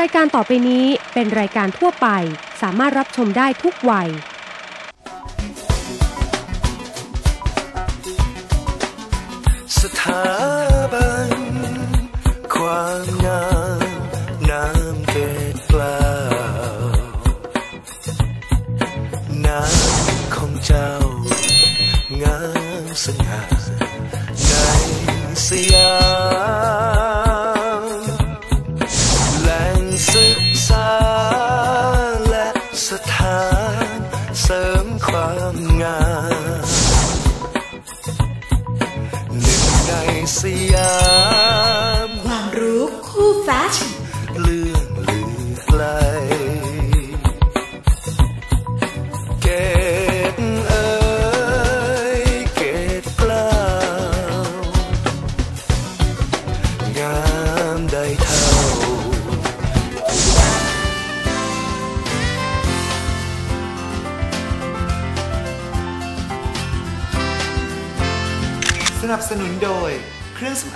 รายการต่อไปนี้เป็นรายการทั่วไป สามารถรับชมได้ทุกวัย สถาน ความงามหนึ่งในสยาม ความรู้คู่แฟชั่น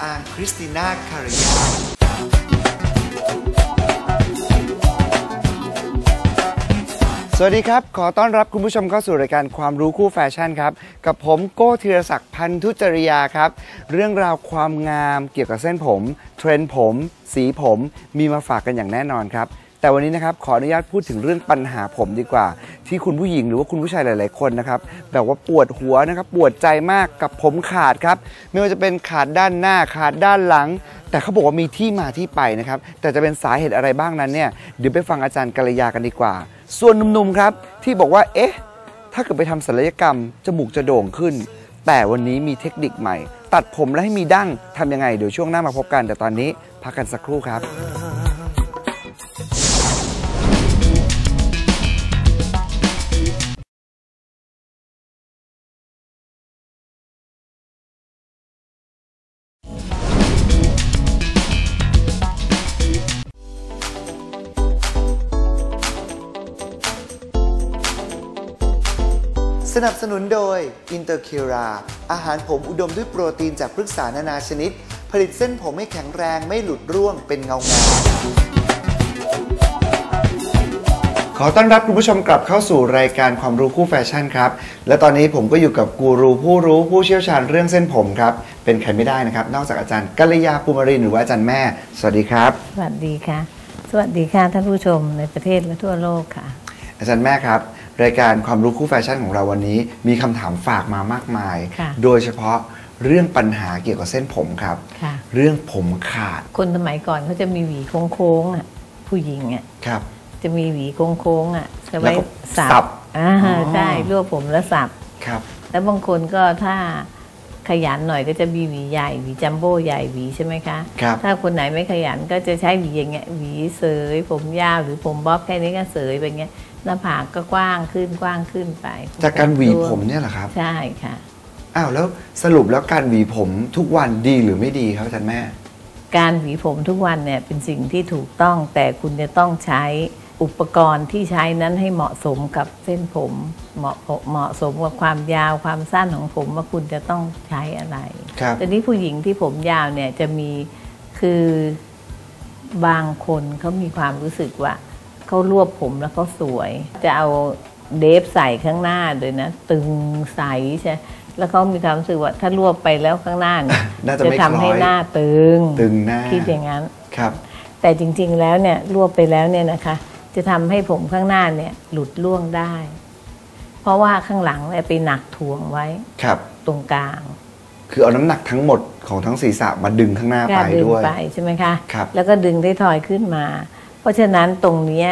องสำอางคริสติน่าคารยาสวัสดีครับ ขอต้อนรับคุณผู้ชมเข้าสู่รายการความรู้คู่แฟชั่นครับ กับผมโก้ธีรศักดิ์พันธุจริยาครับ เรื่องราวความงามเกี่ยวกับเส้นผม เทรนด์ผม สีผม มีมาฝากกันอย่างแน่นอนครับ แต่วันนี้นะครับขออนุญาตพูดถึงเรื่องปัญหาผมดีกว่า ที่คุณผู้หญิงหรือว่าคุณผู้ชายหลาย ๆ คนนะครับแบบว่าปวดหัวนะครับปวดใจมากกับผมขาดครับ ไม่ว่าจะเป็นขาดด้านหน้าขาดด้านหลัง แต่เขาบอกว่ามีที่มาที่ไปนะครับแต่จะเป็นสาเหตุอะไรบ้างนั้นเนี่ยเดี๋ยวไปฟังอาจารย์กัลยากันดีกว่า ส่วนหนุ่มๆครับที่บอกว่าเอ๊ะถ้าเกิดไปทำศัลยกรรมจมูกจะโด่งขึ้น แต่วันนี้มีเทคนิคใหม่ ตัดผมแล้วให้มีดั้งทำยังไง เดี๋ยวช่วงหน้ามาพบกัน แต่ตอนนี้พักกันสักครู่ครับ อินเตอร์เครา อาหารผมอุดมด้วยโปรตีนจากพฤกษานานาชนิด ผลิตเส้นผมให้แข็งแรงไม่หลุดร่วงเป็นเงางามขอต้อนรับคุณผู้ชมกลับเข้าสู่รายการความรู้คู่แฟชั่นครับ และตอนนี้ผมก็อยู่กับกูรูผู้รู้ผู้เชี่ยวชาญเรื่องเส้นผมครับ เป็นใครไม่ได้นะครับ นอกจากอาจารย์กัลยาภูมิรินทร์หรือว่าอาจารย์แม่ สวัสดีครับ สวัสดีค่ะ สวัสดีค่ะท่านผู้ชมในประเทศและทั่วโลกค่ะ อาจารย์แม่ครับ รายการความรู้คู่แฟชั่นของเราวันนี้ มีคำถามฝากมามากมาย ค่ะโดยเฉพาะเรื่องปัญหาเกี่ยวกับเส้นผมครับ ค่ะ เรื่องผมขาดคนสมัยก่อนเขาจะมีหวีโค้งๆอะผู้หญิงอะครับ จะมีหวีโค้งๆอะจะแล้ไว้วก็สัสับอ่าอ๋อ ใช่รวบผมแล้วสับ ครับ แล้วบางคนก็ถ้าขยันหน่อยก็จะมีหวีใหญ่หวีจัมโบ้ใหญ่หวีใช่ไหมคะครับ ถ้าคนไหนไม่ขยันก็จะใช้หวีอย่างเงี้ยหวีเสยผมยาวหรือผมบ๊อบแค่นี้ก็เสยไปเงี้ย หน้าผากก็กว้างขึ้นกว้างขึ้นไปจากการหวีผมเนี่ยเหรอครับ ใช่ค่ะอ้าวแล้วสรุปแล้วการหวีผมทุกวันดีหรือไม่ดีครับอาจารย์แม่ การหวีผมทุกวันเนี่ยเป็นสิ่งที่ถูกต้องแต่คุณจะต้องใช้อุปกรณ์ที่ใช้นั้นให้เหมาะสมกับเส้นผม เหมาะเหมาะสมกับความยาวความสั้นของผมว่าคุณจะต้องใช้อะไรครับแต่นี้ผู้หญิงที่ผมยาวเนี่ยจะมีคือบางคนเขามีความรู้สึกว่า เขารวบผมแล้วเขาสวย จะเอาเดฟใส่ข้างหน้าเลยนะ ตึงใสใช่แล้วเขามีความรู้สึกว่าถ้ารวบไปแล้วข้างหน้าเนี่ยน่าจะไม่ทำให้คล้อย หน้าตึงตึงหน้าคิดอย่างนั้น ครับ แต่จริงๆแล้วเนี่ยรวบไปแล้วเนี่ยนะคะ จะทำให้ผมข้างหน้าเนี่ยหลุดล่วงได้ เพราะว่าข้างหลังเนี่ยไปหนักถ่วงไว้ครับ ตรงกลางคือเอาน้ำหนักทั้งหมดของทั้งศีรษะมาดึงข้างหน้าก็ไปดึงด้วย ไปใช่ไหมคะ ครับ แล้วก็ดึงได้ทอยขึ้นมา เพราะฉะนั้นตรงเนี้ย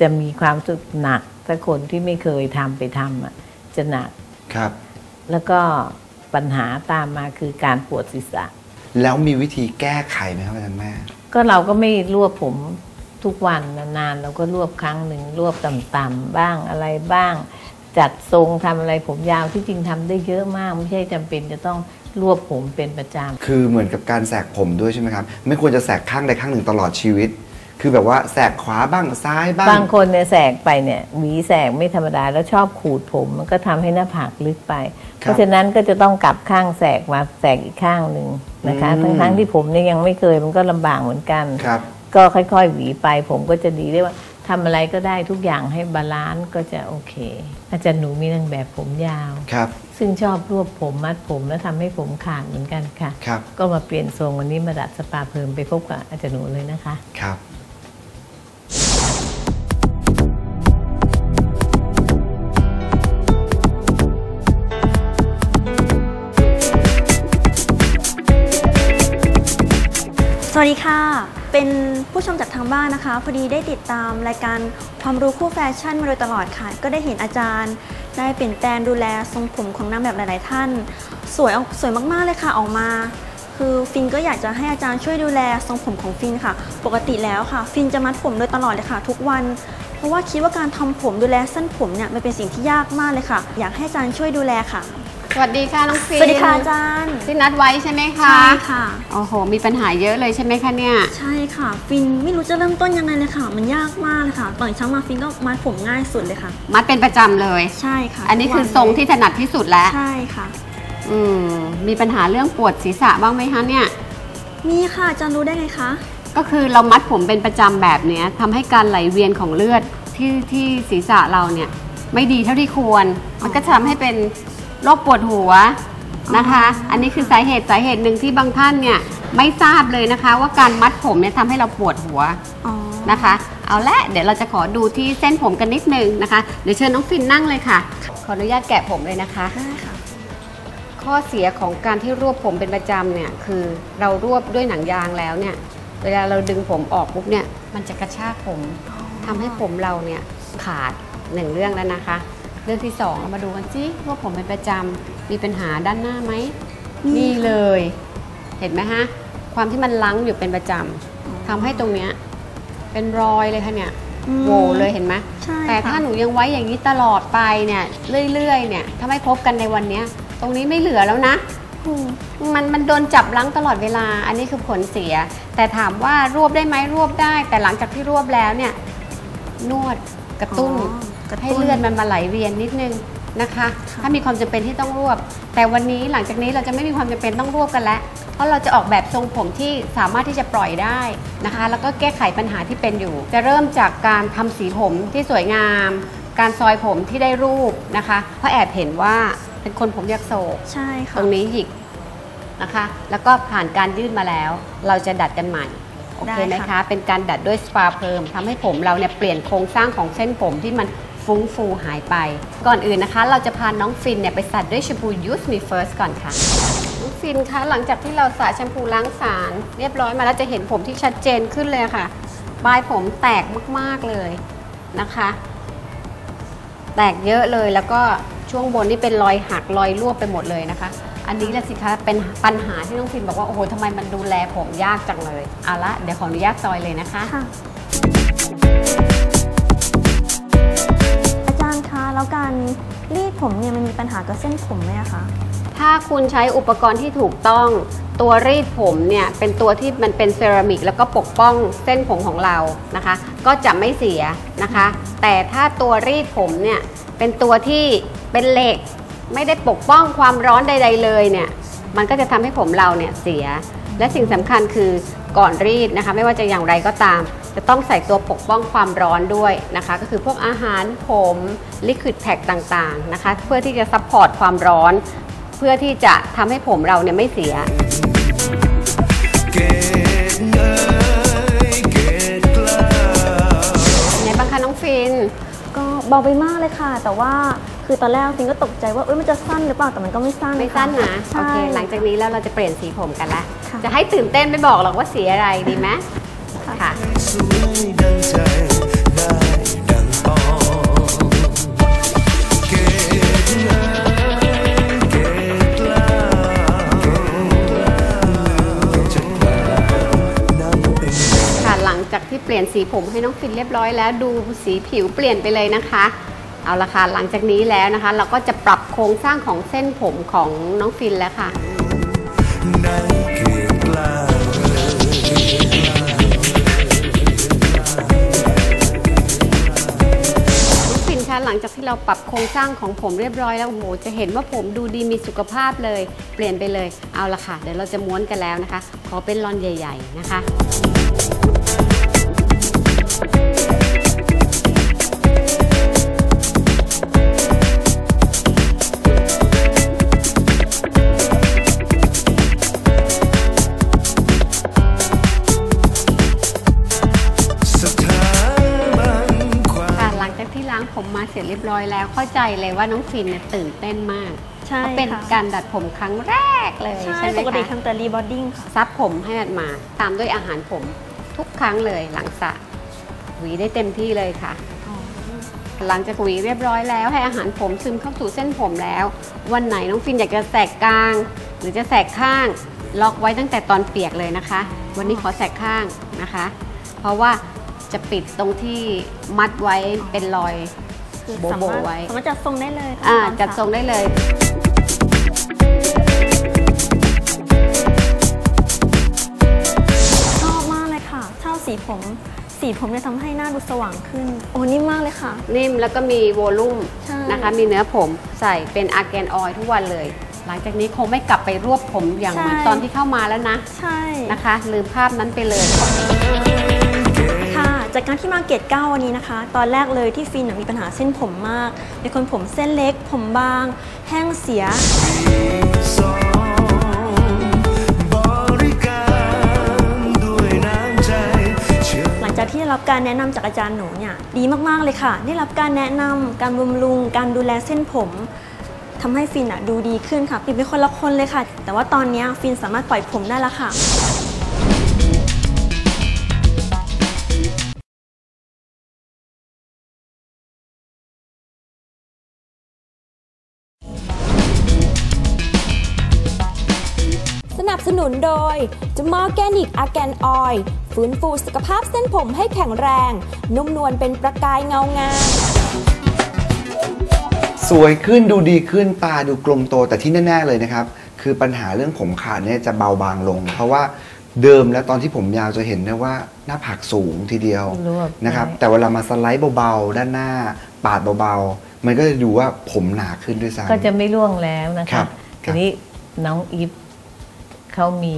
จะมีความรู้สึกหนักถ้าคนที่ไม่เคยทำไปทำอะจะหนักครับ แล้วก็ปัญหาตามมาคือการปวดศีรษะ แล้วมีวิธีแก้ไขไหมครับอาจารย์แม่ ก็เราก็ไม่รวบผมทุกวันนานๆเราก็รวบครั้งหนึ่งรวบต่ำๆบ้างอะไรบ้าง จัดทรงทำอะไรผมยาวที่จริงทำได้เยอะมาก ไม่ใช่จำเป็นจะต้องรวบผมเป็นประจำคือเหมือนกับการแสกผมด้วยใช่ไหมครับ ไม่ควรจะแสกข้างใดข้างหนึ่งตลอดชีวิต คือแบบว่าแสกขวาบ้างซ้ายบ้าง บางคนเนี่ยแสกไปเนี่ยหวีแสกไม่ธรรมดาแล้วชอบขูดผม มันก็ทำให้หน้าผากลึกไป เพราะฉะนั้นก็จะต้องกลับข้างแสกมาแสกอีกข้างหนึ่งนะคะอืมทั้งๆที่ผมเนี่ยยังไม่เคยมันก็ลำบากเหมือนกันครับ ก็ค่อยๆ หวีไป ผมก็จะดีได้ว่าทำอะไรก็ได้ทุกอย่างให้บาลานซ์ก็จะโอเค อาจารย์หนูมีนางแบบผมยาวครับ ซึ่งชอบรวบผมมัดผมแล้วทำให้ผมขาดเหมือนกันค่ะครับก็มาเปลี่ยนทรงวันนี้มาดัดสปาเพิ่มไปพบกับอาจารย์หนูเลยนะคะครับ วัสดีค่ะ เป็นผู้ชมจากทางบ้านนะคะ พอดีได้ติดตามรายการความรู้คู่แฟชั่นมาโดยตลอดค่ะ ก็ได้เห็นอาจารย์ ได้เปลี่ยนแปลงดูแลทรงผมของนางแบบหลาย ๆ ท่าน สวยสวยมาก ๆ เลยค่ะออกมา คือฟินก็อยากจะให้อาจารย์ช่วยดูแลทรงผมของฟินค่ะ ปกติแล้วค่ะ ฟินจะมัดผมโดยตลอดเลยค่ะ ทุกวัน เพราะว่าคิดว่าการทำผมดูแลเส้นผมเนี่ยมันเป็นสิ่งที่ยากมากเลยค่ะ อยากให้อาจารย์ช่วยดูแลค่ะ สวัสดีค่ะน้องฟินสวัสดีค่ะอาจารย์ที่นัดไว้ใช่ไหมคะ ใช่ค่ะโอ้โห มีปัญหาเยอะเลยใช่ไหมคะเนี่ย ใช่ค่ะ ฟินไม่รู้จะเริ่มต้นยังไงเลยค่ะ มันยากมากเลยค่ะตื่นเช้ามาฟินก็มัดผมง่ายสุดเลยค่ะ มัดเป็นประจำเลย ใช่ค่ะ อันนี้คือทุกทรงวันเลยที่ถนัดที่สุดแล้ว ใช่ค่ะ อืม มีปัญหาเรื่องปวดศีรษะบ้างไหมคะเนี่ย มีค่ะอาจารย์รู้ได้ไงคะ ก็คือเรามัดผมเป็นประจำแบบเนี้ยทำให้การไหลเวียนของเลือดที่ที่ศีรษะเราเนี่ยไม่ดีเท่าที่ควร มันก็จะทำให้เป็น โรคปวดหัวนะคะ อันนี้คือสาเหตุสาเหตุหนึ่งที่บางท่านเนี่ยไม่ทราบเลยนะคะ ว่าการมัดผมเนี่ยทำให้เราปวดหัวนะคะ เอาละเดี๋ยวเราจะขอดูที่เส้นผมกันนิดนึงนะคะเดี๋ยวเชิญน้องฟินนั่งเลยค่ะ ขออนุญาตแกะผมเลยนะคะค่ะข้อเสียของการที่รวบผมเป็นประจำเนี่ยคือเรารวบด้วยหนังยางแล้วเนี่ย เวลาเราดึงผมออกปุ๊บเนี่ยมันจะกระชากผมทำให้ผมเราเนี่ยขาดหนึ่งเรื่องแล้วนะคะ เรื่องที่สองเรามาดูกันสิว่าผมเป็นประจำมีปัญหาด้านหน้าไหมนี่เลย เห็นไหมฮะ ความที่มันลังอยู่เป็นประจำทำให้ตรงเนี้ยเป็นรอยเลยค่ะเนี่ยอืมโหวเลยเห็นไหมใช่แต่ค่ะถ้าหนูยังไว้อย่างนี้ตลอดไปเนี่ยเรื่อยๆเนี่ยถ้าไม่พบกันในวันเนี้ย ตรงนี้ไม่เหลือแล้วนะอืมมันมันโดนจับลังตลอดเวลา อันนี้คือผลเสีย แต่ถามว่ารวบได้ไหมรวบได้ แต่หลังจากที่รวบแล้วเนี่ย นวดกระตุ้นอ๋อ กระตุ้นให้เลือดมันมาไหลเวียนนิดนึงนะคะค่ะถ้ามีความจำเป็นที่ต้องรวบ แต่วันนี้หลังจากนี้เราจะไม่มีความจำเป็นต้องรวบกันแล้ว เพราะเราจะออกแบบทรงผมที่สามารถที่จะปล่อยได้นะคะ แล้วก็แก้ไขปัญหาที่เป็นอยู่ จะเริ่มจากการทำสีผมที่สวยงาม การซอยผมที่ได้รูปนะคะ เพราะแอบเห็นว่าเป็นคนผมยักษ์โศก ใช่ค่ะตรงนี้หยิกนะคะ แล้วก็ผ่านการยืดมาแล้ว เราจะดัดกันใหม่ โอเคไหมได้คะ ค่ะ เป็นการดัดด้วยสปาเพิ่มทำให้ผมเราเนี่ยเปลี่ยนโครงสร้างของเส้นผมที่มัน ฟุ้งฟูหายไป ก่อนอื่นนะคะ เราจะพาน้องฟินเนี่ยไปสัดด้วยแชมพู Use Me First ก่อนค่ะน้องฟินคะหลังจากที่เราสระแชมพูล้างสาร เรียบร้อยมาแล้วจะเห็นผมที่ชัดเจนขึ้นเลยค่ะปลายผมแตกมากๆเลยนะคะ แตกเยอะเลยแล้วก็ช่วงบนนี่เป็นรอยหักรอยรั่วไปหมดเลยนะคะ อันนี้แหละสิคะเป็นปัญหาที่น้องฟินบอกว่าโอ้โหทำไมมันดูแลผมยากจังเลยเอาละเดี๋ยวขออนุญาตซอยเลยนะคะ แล้วการรีดผมเนี่ยมันมีปัญหากับเส้นผมไหมคะ ถ้าคุณใช้อุปกรณ์ที่ถูกต้อง ตัวรีดผมเนี่ยเป็นตัวที่มันเป็นเซรามิกแล้วก็ปกป้องเส้นผมของเรานะคะ ก็จะไม่เสียนะคะ แต่ถ้าตัวรีดผมเนี่ยเป็นตัวที่เป็นเหล็ก ไม่ได้ปกป้องความร้อนใด ๆ เลยเนี่ยมันก็จะทำให้ผมเราเนี่ยเสีย และสิ่งสำคัญคือก่อนรีดนะคะ ไม่ว่าจะอย่างไรก็ตาม จะต้องใส่ตัวปกป้องความร้อนด้วยนะคะ ก็คือพวกอาหารผม liquid pack ต่างๆนะคะ เพื่อที่จะ support ความร้อน เพื่อที่จะทำให้ผมเราเนี่ยไม่เสียเกตเอ้ยเกตกล้าไงบ้างคะน้องฟิน ก็เบาไปมากเลยค่ะ แต่ว่าคือตอนแรกฟินก็ตกใจว่าเอ้ยมันจะสั้นหรือเปล่าแต่มันก็ไม่สั้นไม่สั้นนะใช่โอเคหลังจากนี้แล้วเราจะเปลี่ยนสีผมกันละค่ะจะให้ตื่นเต้นไม่บอกหรอกว่าสีอะไรดีไหมค่ะสวยดังใจได้ดังปองเกตเอ้ยเกตกล้าลืมจะกล้านั่งเป็นค่ะหลังจากที่เปลี่ยนสีผมให้น้องฟินเรียบร้อยแล้วดูสีผิวเปลี่ยนไปเลยนะคะ เอาละค่ะหลังจากนี้แล้วนะคะ เราก็จะปรับโครงสร้างของเส้นผมของน้องฟินแล้วค่ะ หลังจากที่เราปรับโครงสร้างของผมเรียบร้อยแล้วโอ้โหจะเห็นว่าผมดูดีมีสุขภาพเลย เปลี่ยนไปเลยเอาละค่ะ เดี๋ยวเราจะม้วนกันแล้วนะคะ ขอเป็นรอนใหญ่ ๆ นะคะ เข้าใจเลยว่าน้องฟินเนี่ยตื่นเต้นมากใช่เพราะเป็นค่ะการดัดผมครั้งแรกเลยใช่ใช่ไหมปกติคะทำแต่ rebonding ค่ะซับผมให้มันมา ตามด้วยอาหารผมทุกครั้งเลยหลังสระหวีได้เต็มที่เลยค่ะหลังจากหวีเรียบร้อยแล้วให้อาหารผมซึมเข้าสู่เส้นผมแล้ว วันไหนน้องฟินอยากจะแสกกลาง หรือจะแสกข้าง ล็อกไว้ตั้งแต่ตอนเปียกเลยนะคะ วันนี้ขอแสกข้างนะคะ เพราะว่าจะปิดตรงที่มัดไว้เป็นรอย คือโบสาโบมารถไว้สามารถจัดทรงได้เลยอ่าตอนจัดสระทรงได้เลยชอบมากเลยค่ะชอบสีผมสีผมเนี่ยทำให้หน้าดูสว่างขึ้น โอ้นิ่มมากเลยค่ะ นิ่มแล้วก็มีโวลุ่มใช่นะคะ มีเนื้อผมใส่เป็นอาร์แกนออยทุกวันเลย หลังจากนี้คงไม่กลับไปรวบผมอย่างเหมือนตอนที่เข้ามาแล้วนะ ใช่นะคะ ลืมภาพนั้นไปเลยค่ะ จากการที่มาเกตเก้าวันนี้นะคะ ตอนแรกเลยที่ฟินมีปัญหาเส้นผมมากเป็นคนผมเส้นเล็ก ผมบาง แห้งเสียหลังจากที่ได้รับการแนะนำจากอาจารย์หนูเนี่ยดีมากๆเลยค่ะ ได้รับการแนะนำการบำรุง การดูแลเส้นผมทำให้ฟินอะดูดีขึ้นค่ะฟินเป็นคนละคนเลยค่ะ แต่ว่าตอนนี้ฟินสามารถปล่อยผมได้แล้วค่ะ นุนโดยจมอร์แกนิกอาแกนออยฟื้นฟูสุขภาพเส้นผมให้แข็งแรง นุ่มนวลเป็นประกายเงางามสวยขึ้นดูดีขึ้นตาดูกลมโตแต่ที่แน่ ๆ เลยนะครับ คือปัญหาเรื่องผมขาดเนี่ยจะเบาบางลง เพราะว่าเดิมแล้วตอนที่ผมยาวจะเห็นได้ว่าหน้าผากสูงทีเดียวรวบนะครับใช่แต่เวลามาสไลด์เบาๆ ด้านหน้า ปาดเบาๆ มันก็จะดูว่าผมหนาขึ้นด้วยซ้ำก็จะไม่ร่วงแล้วนะครัคะบครัทีบนี้น้องอีฟ เขามี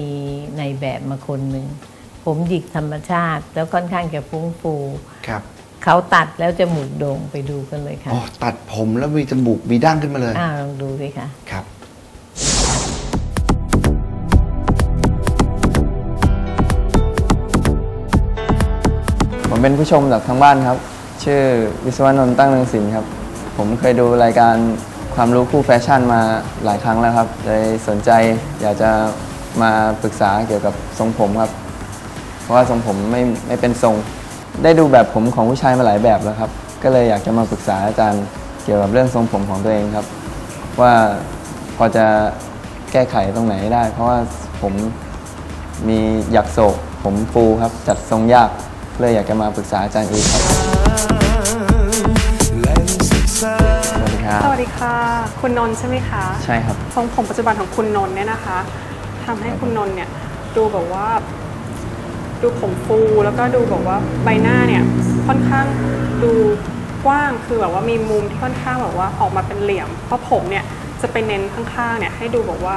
ในแบบมาคนหนึ่ง ผมหยิกธรรมชาติ แล้วค่อนข้างจะฟุ้งฟูครับเขาตัดแล้วจมูกโด่งไปดูกันเลยค่ะอ๋อตัดผมแล้วมีจมูกมีดั้งขึ้นมาเลยอ่าลองดูสิคะครับผมเป็นผู้ชมจากทางบ้านครับ ชื่อวิศวนนท์ตั้งเรืองศิลป์ครับ ผมเคยดูรายการความรู้คู่แฟชั่นมาหลายครั้งแล้วครับเลยสนใจอยากจะ มาปรึกษาเกี่ยวกับทรงผมครับ เพราะว่าทรงผมไม่ไม่เป็นทรง ได้ดูแบบผมของผู้ชายมาหลายแบบแล้วครับ ก็เลยอยากจะมาปรึกษาอาจารย์เกี่ยวกับเรื่องทรงผมของตัวเองครับ ว่าพอจะแก้ไขตรงไหนได้ เพราะว่าผมมีหยักโศกผมฟูครับ จัดทรงยากเลยอยากจะมาปรึกษาอาจารย์อีกครับแหล่งศึกษาสวัสดีครับ สวัสดีค่ะ คุณนนท์ใช่ไหมคะ ใช่ครับ ทรงผมปัจจุบันของคุณนนท์เนี่ยนะคะ ทำให้คุณนนท์เนี่ยดูแบบว่า ดูผมฟูแล้วก็ดูแบบว่าใบหน้าเนี่ยค่อนข้างดูกว้างคือแบบว่ามีมุมที่ค่อนข้างแบบว่าออกมาเป็นเหลี่ยม เพราะผมเนี่ยจะไปเน้นข้างๆเนี่ยให้ดูแบบว่า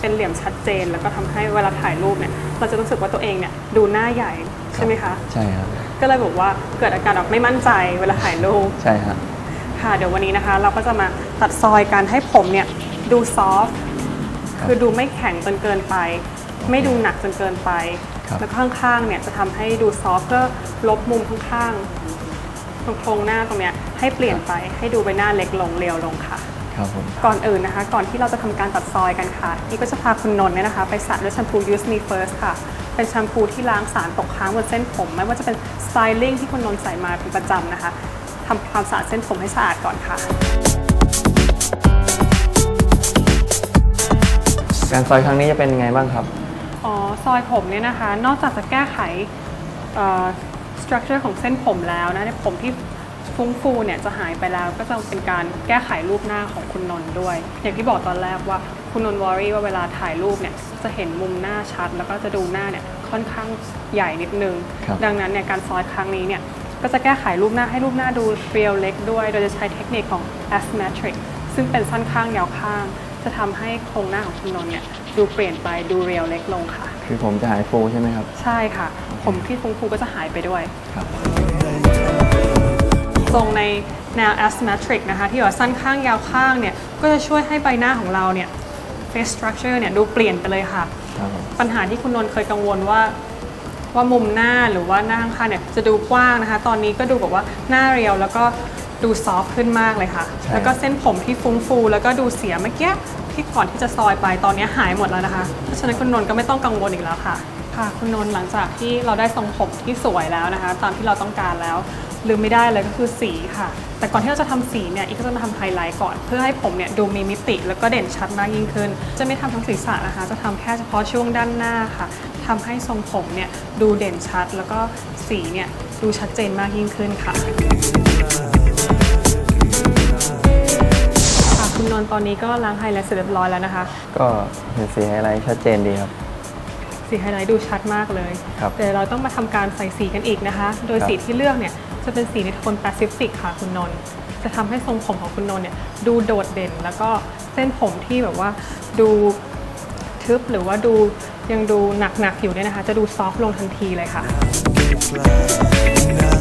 เป็นเหลี่ยมชัดเจน แล้วก็ทำให้เวลาถ่ายรูปเนี่ยเราจะรู้สึกว่าตัวเองเนี่ยดูหน้าใหญ่ใช่ไหมคะใช่ครับก็เลยบอกว่าเกิดอาการแบบไม่มั่นใจเวลาถ่ายรูปใช่ครับค่ะเดี๋ยววันนี้นะคะ เราก็จะมาตัดซอยการให้ผมเนี่ยดูซอฟต์ ครับคือดูไม่แข็งจนเกินไป ไม่ดูหนักจนเกินไปครับแล้วก็ข้างๆเนี่ยจะทำให้ดูซอฟต์เพื่อลบมุมข้างๆตรงโครงหน้าตรงเนี้ยให้เปลี่ยนไปให้ดูใบหน้าเล็กลงเรียวลงค่ะครับผมก่อนอื่นนะคะ ก่อนที่เราจะทำการตัดซอยกันค่ะ นี่ก็จะพาคุณนนท์เนี่ยนะคะ ไปสระด้วยแชมพู Use Me First ค่ะ เป็นแชมพูที่ล้างสารตกค้างบนเส้นผม ไม่ว่าจะเป็นสไตลิ่งที่คุณนนท์ใส่มาเป็นประจำนะคะทำความสะอาดเส้นผมให้สะอาดก่อนค่ะ การซอยครั้งนี้จะเป็นยังไงบ้างครับ อ๋อ ซอยผมเนี่ยนะคะ นอกจากจะแก้ไขเอ่อ structure ของเส้นผมแล้วนะผมที่ฟุ้งฟูเนี่ยจะหายไปแล้วก็จะเป็นการแก้ไขรูปหน้าของคุณนนท์ด้วย อย่างที่บอกตอนแรกว่าคุณนนท์วอรี่ว่าเวลาถ่ายรูปเนี่ยจะเห็นมุมหน้าชัด แล้วก็จะดูหน้าเนี่ยค่อนข้างใหญ่นิดนึงครับดังนั้นเนี่ยการซอยครั้งนี้เนี่ยก็จะแก้ไขรูปหน้าให้รูปหน้าดูเรียวเล็กด้วย โดยจะใช้เทคนิคของ asymmetric ซึ่งเป็นสั้นข้างยาวข้าง จะทำให้โครงหน้าของคุณนนท์เนี่ยดูเปลี่ยนไปดูเรียวเล็กลงค่ะ คือผมจะหายฟูใช่ไหมครับ ใช่ค่ะ ผมที่ฟุ้งฟูก็จะหายไปด้วยครับทรงในแนว asymmetric นะคะ ที่ว่าสั้นข้างยาวข้างเนี่ย ก็จะช่วยให้ใบหน้าของเราเนี่ย face structure เนี่ยดูเปลี่ยนไปเลยค่ะครับผมปัญหาที่คุณนนท์เคยกังวลว่า ว่ามุมหน้าหรือว่าหน้าข้างๆเนี่ยจะดูกว้างนะคะ ตอนนี้ก็ดูแบบว่าหน้าเรียวแล้วก็ ดูซอฟต์ขึ้นมากเลยค่ะใช่แล้วก็เส้นผมที่ฟุ้งฟู แล้วก็ดูเสียเมื่อกี้ที่ก่อนที่จะซอยไปตอนนี้หายหมดแล้วนะคะ เพราะฉะนั้นคุณนนท์ก็ไม่ต้องกังวลอีกแล้วค่ะ ค่ะ คุณนนท์หลังจากที่เราได้ทรงผมที่สวยแล้วนะคะ ตามที่เราต้องการแล้วลืมไม่ได้เลยก็คือสีค่ะ แต่ก่อนที่เราจะทำสีเนี่ยอีกก็จะมาทำไฮไลท์ก่อน เพื่อให้ผมเนี่ยดูมีมิติ แล้วก็เด่นชัดมากยิ่งขึ้น จะไม่ทำทั้งศีรษะนะคะ จะทำแค่เฉพาะช่วงด้านหน้าค่ะทำให้ทรงผมเนี่ยดูเด่นชัด แล้วก็สีเนี่ยดูชัดเจนมากยิ่งขึ้นค่ะค่ะ คุณนนท์ตอนนี้ก็ล้างไฮไลท์เสร็จเรียบร้อยแล้วนะคะ ก็เห็นสีไฮไลท์ชัดเจนดีครับ สีไฮไลท์ดูชัดมากเลยครับแต่เราต้องมาทำการใส่สีกันอีกนะคะ โดยครับสีที่เลือกเนี่ยจะเป็นสีในโทนแปซิฟิกค่ะคุณนนท์จะทำให้ทรงผมของคุณนนท์เนี่ยดูโดดเด่น แล้วก็เส้นผมที่แบบว่าดูทึบหรือว่าดูยังดูหนักๆอยู่เนี่ยนะคะ จะดู soft ลงทันทีเลยค่ะ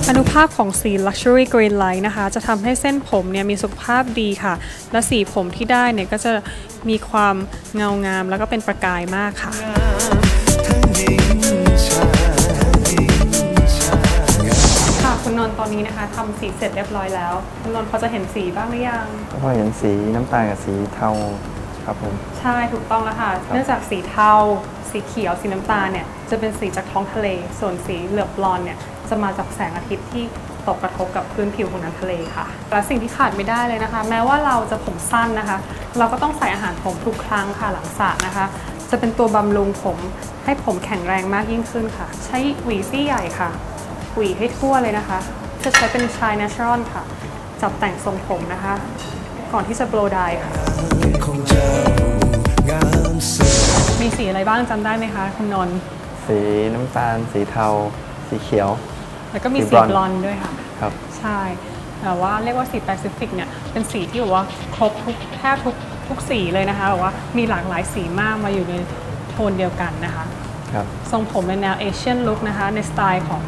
อนุภาคของสี Luxury Green Light นะคะ จะทำให้เส้นผมเนี่ยมีสุขภาพดีค่ะ และสีผมที่ได้เนี่ยก็จะมีความเงางามแล้วก็เป็นประกายมากค่ะค่ะคุณนนท์ตอนนี้นะคะทำสีเสร็จเรียบร้อยแล้ว คุณนนท์พอจะเห็นสีบ้างหรือยังก็พอเห็นสีน้ำตาลกับสีเทาครับผมใช่ถูกต้องแล้วค่ะ เนื่องจากสีเทา สีเขียวสีน้ำตาลเนี่ยจะเป็นสีจากท้องทะเล ส่วนสีเหลือบบลอนด์เนี่ย จะมาจากแสงอาทิตย์ที่ตกกระทบกับพื้นผิวของน้ำทะเลค่ะ และสิ่งที่ขาดไม่ได้เลยนะคะ แม้ว่าเราจะผมสั้นนะคะ เราก็ต้องใส่อาหารผมทุกครั้งค่ะหลังสระนะคะ จะเป็นตัวบำรุงผมให้ผมแข็งแรงมากยิ่งขึ้นค่ะ ใช้หวีซี่ใหญ่ค่ะ หวีให้ทั่วเลยนะคะ จะใช้เป็นชาย natural ค่ะ จับแต่งทรงผมนะคะ ก่อนที่จะ blow dye ค่ะ มีสีอะไรบ้างจำได้ไหมคะ คุณนนท์สีน้ำตาล สีเทา สีเขียว แล้วก็มีสีสีบลอนด์บลอนด์ด้วยค่ะ ครับ ใช่แต่ว่าเรียกว่าสีแปซิฟิกเนี่ยเป็นสีที่แบบว่าครบทุกแทบทุกทุกสีเลยนะคะแบบว่ามีหลากหลายสีมากมาอยู่ในโทนเดียวกันนะคะครับทรงผมในแนว Asian look นะคะในสไตล์ของ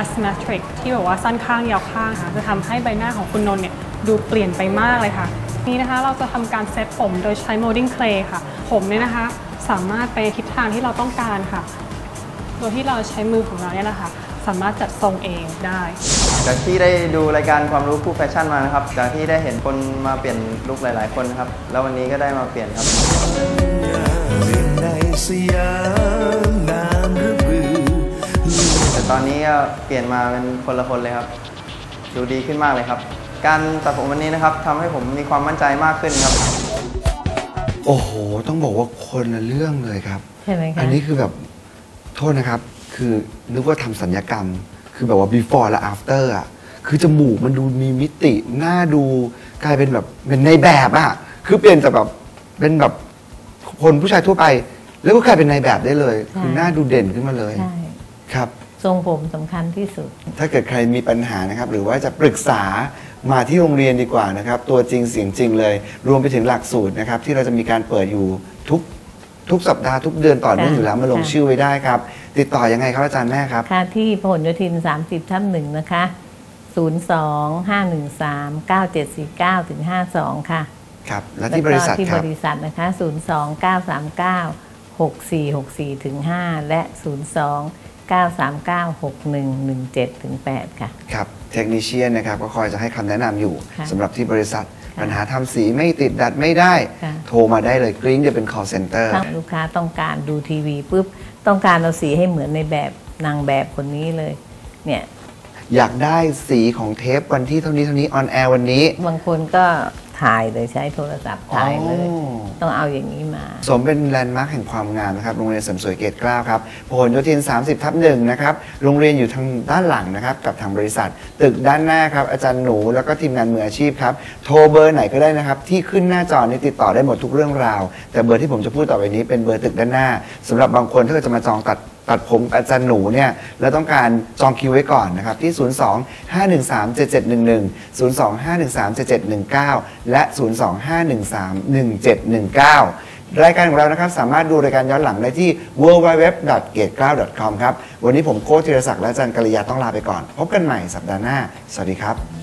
asymmetric ที่แบบว่าสั้นข้างยาวข้างค่ะจะทำให้ใบหน้าของคุณนนท์เนี่ยดูเปลี่ยนไปมากเลยค่ะ นี่นะคะเราจะทำการเซตผมโดยใช้ molding clay ค่ะ ผมเนี่ยนะคะสามารถไปทิศทางที่เราต้องการค่ะ โดยที่เราใช้มือของเราเนี่ยนะคะ สามารถจัดทรงเองได้ จากที่ได้ดูรายการความรู้คู่แฟชั่นมานะครับ จากที่ได้เห็นคนมาเปลี่ยนลุคหลาย ๆ คนนะครับ แล้ววันนี้ก็ได้มาเปลี่ยนครับในสยามนามฤบือแต่ตอนนี้ก็เปลี่ยนมาเป็นคนละคนเลยครับ ดูดีขึ้นมากเลยครับ การตัดผมวันนี้นะครับทำให้ผมมีความมั่นใจมากขึ้นครับ โอ้โห ต้องบอกว่าคนละเรื่องเลยครับใช่ไหมคะ อันนี้คือแบบโทษนะครับ คือนึกว่าทำสัญญกรรม คือแบบว่า before และ after อะคือจมูกมันดูมีมิติหน้าดูกลายเป็นแบบเป็นในแบบอะคือเปลี่ยนจากแบบเป็นแบบคนผู้ชายทั่วไป แล้วก็กลายเป็นในแบบได้เลย คือหน้าดูเด่นขึ้นมาเลยใช่ ครับ ทรงผมสำคัญที่สุด ถ้าเกิดใครมีปัญหานะครับ หรือว่าจะปรึกษามาที่โรงเรียนดีกว่านะครับ ตัวจริงเสียงจริงเลย รวมไปถึงหลักสูตรนะครับ ที่เราจะมีการเปิดอยู่ทุก ทุกสัปดาห์ทุกเดือนต่อเนื่องอยู่แล้วมาลงค่ะชื่อไว้ได้ครับ ติดต่อยังไงครับอาจารย์แม่ครับ ค่ะที่พหลโยธิน 30ทับหนึ่งนะคะ 02 513 9749ถึง52 ค่ะ ครับและที่บริษัทแล้วก็ที่ครับ บริษัทนะคะ 02 939 6464ถึง5และ 02 939 6117ถึง8ค่ะ ครับ technician นะครับก็คอยจะให้คำแนะนำอยู่ค่ะ สำหรับที่บริษัทค่ะ ปัญหาทำสีไม่ติดดัดไม่ได้ค่ะโทรมาได้เลยกริ้งจะเป็น call center ถ้าลูกค้าต้องการดูทีวีปุ๊บต้องการเอาสีให้เหมือนในแบบนางแบบคนนี้เลยเนี่ยอยากได้สีของเทปวันที่เท่านี้เท่านี้ on air วันนี้ บางคนก็ ถ่ายเลยใช้โทรศัพท์ถ่ายเลย อ๋อ ต้องเอาอย่างนี้มา สมเป็นแลนด์มาร์คแห่งความงามนะครับ โรงเรียนเสริมสวยเกตเกล้าครับพหลโยธิน 30 ทับหนึ่งนะครับ โรงเรียนอยู่ทางด้านหลังนะครับ กับทางบริษัท ตึกด้านหน้าครับ อาจารย์หนูแล้วก็ทีมงานมืออาชีพครับ โทรเบอร์ไหนก็ได้นะครับ ที่ขึ้นหน้าจอนี้ติดต่อได้หมดทุกเรื่องราว แต่เบอร์ที่ผมจะพูดต่อไปนี้เป็นเบอร์ตึกด้านหน้าสำหรับบางคนถ้าเกิดจะมาจองตัดตัดผมอาจารย์หนูเนี่ยแล้วต้องการจองคิวไว้ก่อนนะครับที่ 02 513 7711 02 513 7719 และ 02 513 1719 รายการของเรานะครับสามารถดูรายการย้อนหลังได้ที่ www.gate9.com ครับ วันนี้ผมโค้ชธีรศักดิ์และอาจารย์กัลยาต้องลาไปก่อน พบกันใหม่สัปดาห์หน้า สวัสดีครับ